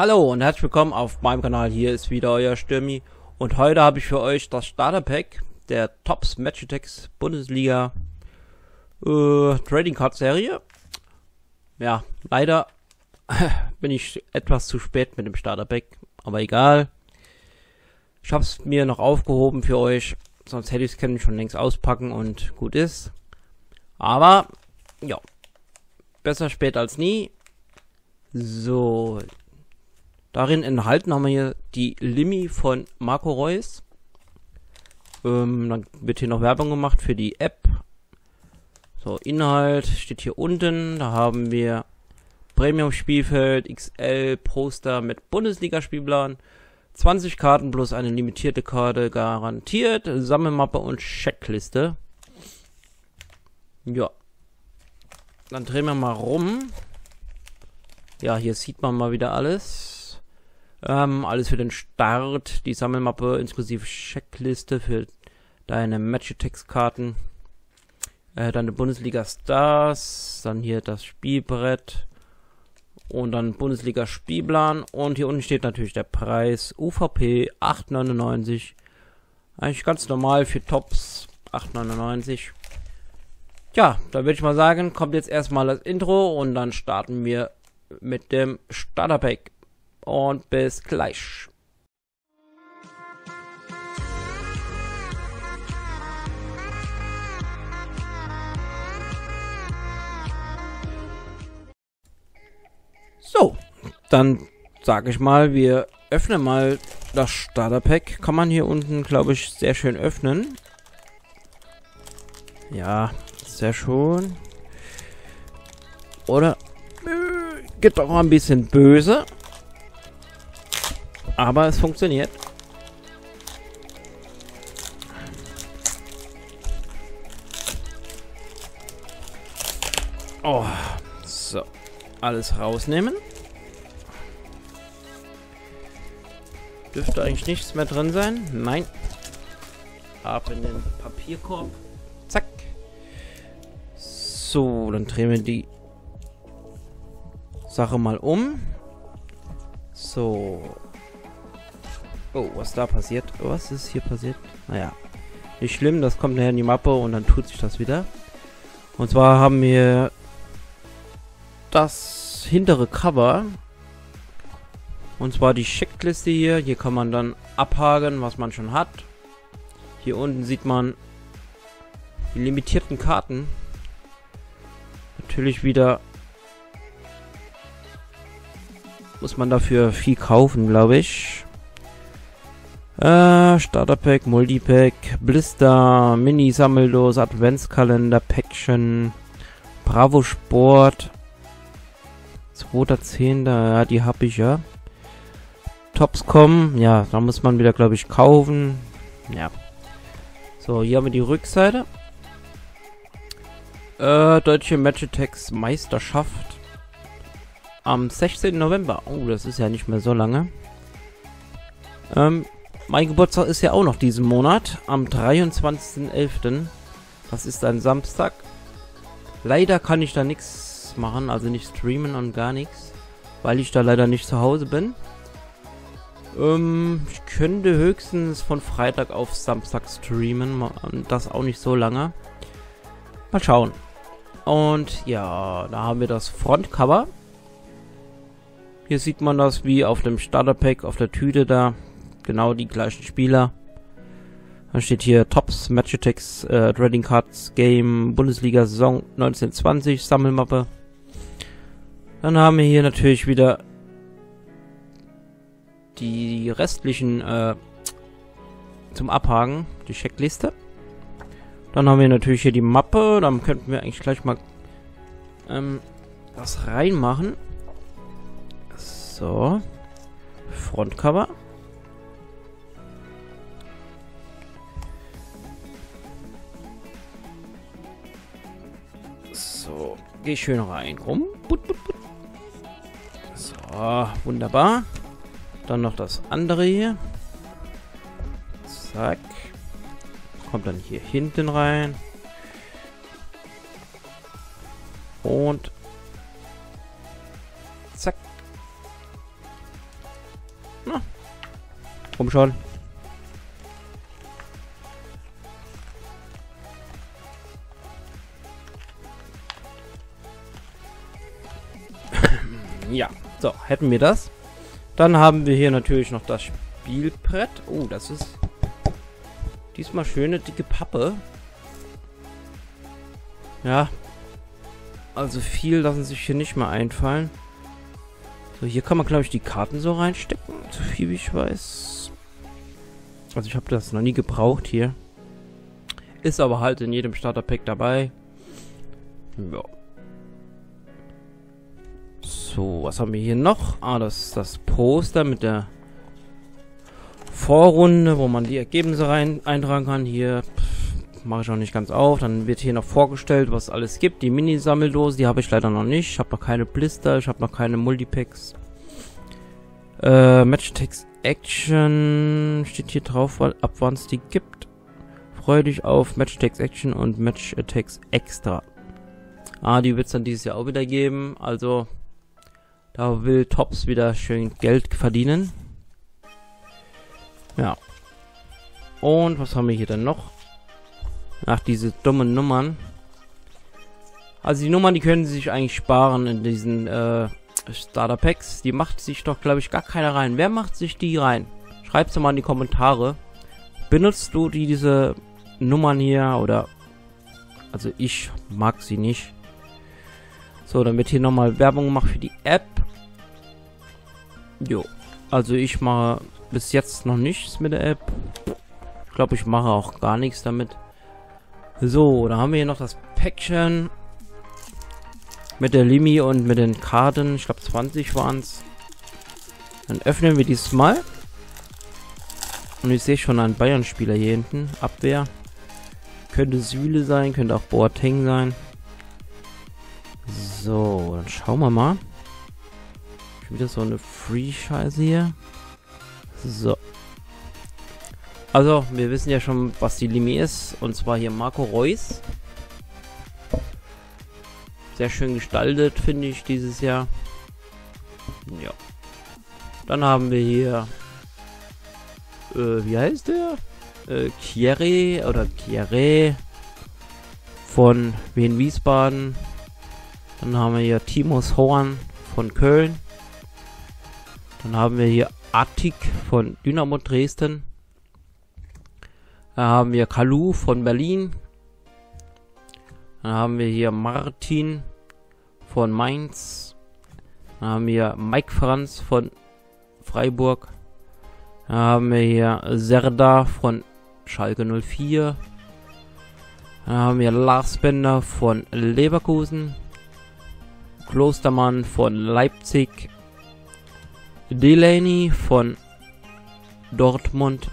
Hallo und herzlich willkommen auf meinem Kanal. Hier ist wieder euer Stürmi. Und heute habe ich für euch das Starter Pack der Tops Matchatex Bundesliga äh, Trading Card Serie. Ja, leider bin ich etwas zu spät mit dem Starter Pack, aber egal. Ich habe es mir noch aufgehoben für euch, sonst hätte ich es können schon längst auspacken und gut ist. Aber ja, besser spät als nie. So, darin enthalten haben wir hier die Limi von Marco Reus. Ähm, dann wird hier noch Werbung gemacht für die App. So, Inhalt steht hier unten. Da haben wir Premium Spielfeld, XL Poster mit Bundesliga-Spielplan. 20 Karten plus eine limitierte Karte garantiert. Sammelmappe und Checkliste. Ja. Dann drehen wir mal rum. Ja, hier sieht man mal wieder alles. Ähm, alles für den Start. Die Sammelmappe inklusive Checkliste für deine Match-Text-Karten. Äh, dann die Bundesliga Stars. Dann hier das Spielbrett. Und dann Bundesliga Spielplan. Und hier unten steht natürlich der Preis. UVP 8,99. Eigentlich ganz normal für Tops 8,99. Ja, dann würde ich mal sagen, kommt jetzt erstmal das Intro und dann starten wir mit dem Starterpack. Und bis gleich. So, dann sage ich mal, wir öffnen mal das Starterpack. Kann man hier unten, glaube ich, sehr schön öffnen. Ja, sehr schön. Oder äh, geht doch ein bisschen böse. Aber es funktioniert. Oh, so alles rausnehmen. Dürfte eigentlich nichts mehr drin sein. Nein. Ab in den Papierkorb. Zack. So, dann drehen wir die Sache mal um. So. Oh, was da passiert? Was ist hier passiert? Naja. Nicht schlimm, das kommt nachher in die Mappe und dann tut sich das wieder. Und zwar haben wir das hintere Cover. Und zwar die Checkliste hier. Hier kann man dann abhaken, was man schon hat. Hier unten sieht man die limitierten Karten. Natürlich wieder muss man dafür viel kaufen, glaube ich. Äh, Starterpack, Multipack, Blister, Mini-Sammeldos, Adventskalender, Päckchen, Bravo Sport, 2.10. Ja, die habe ich ja. Tops kommen. Ja, da muss man wieder, glaube ich, kaufen. Ja. So, hier haben wir die Rückseite. Äh, Deutsche Matchatex Meisterschaft. Am 16. November. Oh, das ist ja nicht mehr so lange. Ähm, mein Geburtstag ist ja auch noch diesen Monat. Am 23.11. Das ist ein Samstag. Leider kann ich da nichts machen, also nicht streamen und gar nichts, weil ich da leider nicht zu Hause bin. Ähm, ich könnte höchstens von Freitag auf Samstag streamen, das auch nicht so lange. Mal schauen. Und ja, da haben wir das Frontcover. Hier sieht man das wie auf dem Starterpack auf der Tüte da. Genau die gleichen Spieler. Dann steht hier Tops Matchatex äh, Trading Cards Game Bundesliga Saison 1920 Sammelmappe. Dann haben wir hier natürlich wieder die restlichen äh, zum Abhaken, die Checkliste. Dann haben wir natürlich hier die Mappe. Dann könnten wir eigentlich gleich mal ähm, das reinmachen. So. Frontcover. So, geh schön rein. Rum. Put, put, put. So, wunderbar. Dann noch das andere hier. Zack. Kommt dann hier hinten rein. Und zack. Na. Komm schon. Ja, so, hätten wir das. Dann haben wir hier natürlich noch das Spielbrett. Oh, das ist diesmal schöne dicke Pappe. Ja. Also viel lassen sich hier nicht mehr einfallen. So, hier kann man, glaube ich, die Karten so reinstecken. So viel wie ich weiß. Also ich habe das noch nie gebraucht hier. Ist aber halt in jedem Starter-Pack dabei. Ja. So, was haben wir hier noch? Ah, das ist das Poster mit der Vorrunde, wo man die Ergebnisse rein eintragen kann. Hier mache ich auch nicht ganz auf. Dann wird hier noch vorgestellt, was es alles gibt. Die Mini-Sammeldose, die habe ich leider noch nicht. Ich habe noch keine Blister, ich habe noch keine Multipacks. Äh, Matchtext Action steht hier drauf, ab wann es die gibt. Freue dich auf Matchtext Action und Match Attacks Extra. Ah, die wird es dann dieses Jahr auch wieder geben. Also, da will Tops wieder schön Geld verdienen. Ja. Und was haben wir hier denn noch? Ach, diese dummen Nummern. Also die Nummern, die können sie sich eigentlich sparen in diesen äh, Starter Packs. Die macht sich doch, glaube ich, gar keiner rein. Wer macht sich die rein? Schreib's doch mal in die Kommentare. Benutzt du die, diese Nummern hier oder... Also ich mag sie nicht. So, dann wird hier nochmal Werbung gemacht für die App. Jo. Also ich mache bis jetzt noch nichts mit der App. Ich glaube, ich mache auch gar nichts damit. So, da haben wir hier noch das Päckchen. Mit der Limi und mit den Karten. Ich glaube 20 waren es. Dann öffnen wir dieses mal. Und ich sehe schon einen Bayern-Spieler hier hinten. Abwehr. Könnte Süle sein, könnte auch Boateng sein. So, dann schauen wir mal. Schon wieder so eine Free-Scheiße hier. So. Also, wir wissen ja schon, was die Limi ist. Und zwar hier Marco Reus. Sehr schön gestaltet, finde ich, dieses Jahr. Ja. Dann haben wir hier... Äh, wie heißt der? Äh, Kierre oder Kierre von Wien Wiesbaden. Dann haben wir hier Timos Horn von Köln. Dann haben wir hier Attik von Dynamo Dresden. Dann haben wir Kalu von Berlin. Dann haben wir hier Martin von Mainz. Dann haben wir Mike Franz von Freiburg. Dann haben wir hier Serda von Schalke 04. Dann haben wir Lars Bender von Leverkusen. Klostermann von Leipzig. Delaney von Dortmund.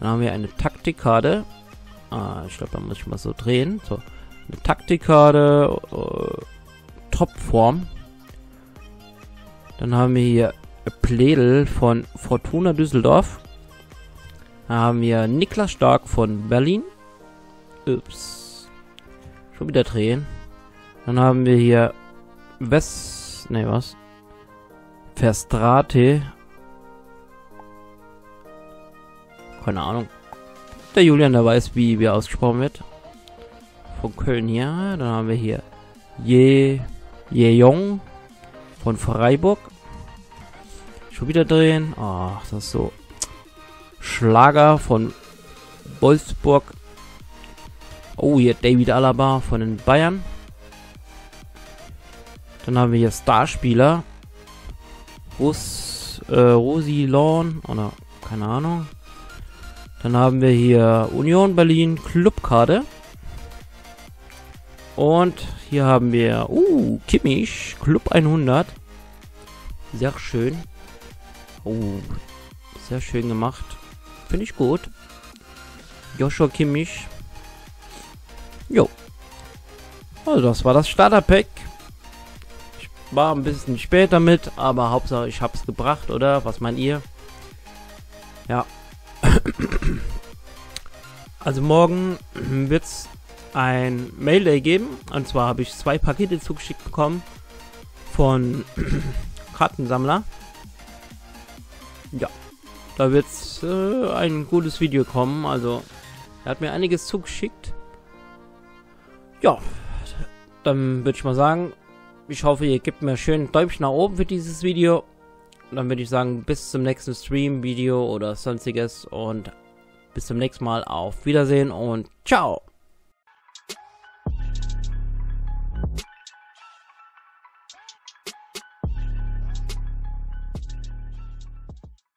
Dann haben wir eine Taktikkarte. Ah, ich glaube, da muss ich mal so drehen. So, eine Taktikkarte. Äh, Topform. Dann haben wir hier Pledel von Fortuna Düsseldorf. Dann haben wir Niklas Stark von Berlin. Ups. Schon wieder drehen. Dann haben wir hier West... Ne, was? Verstrate. Keine Ahnung. Der Julian, der weiß, wie, wie ausgesprochen wird. Von Köln hier. Dann haben wir hier Je... Jejong von Freiburg. Schon wieder drehen. Ach, das ist so. Schlager von Wolfsburg. Oh, hier David Alaba von den Bayern. Dann haben wir hier Starspieler. Rus, äh, Rosilon oder keine Ahnung. Dann haben wir hier Union Berlin Clubkarte. Und hier haben wir, uh, Kimmich, Club 100. Sehr schön. Oh, sehr schön gemacht. Finde ich gut. Joshua Kimmich. Jo. Also das war das Starter-Pack. War ein bisschen spät damit, aber Hauptsache ich hab's gebracht, oder? Was meint ihr? Ja. Also morgen wird's ein Mail Day geben. Und zwar habe ich zwei Pakete zugeschickt bekommen von Kartensammler. ja, da wird äh, ein gutes Video kommen. Also, er hat mir einiges zugeschickt. Ja, dann würde ich mal sagen, ich hoffe, ihr gebt mir schön ein Däumchen nach oben für dieses Video. Und dann würde ich sagen, bis zum nächsten Stream, Video oder sonstiges. Und bis zum nächsten Mal. Auf Wiedersehen und ciao.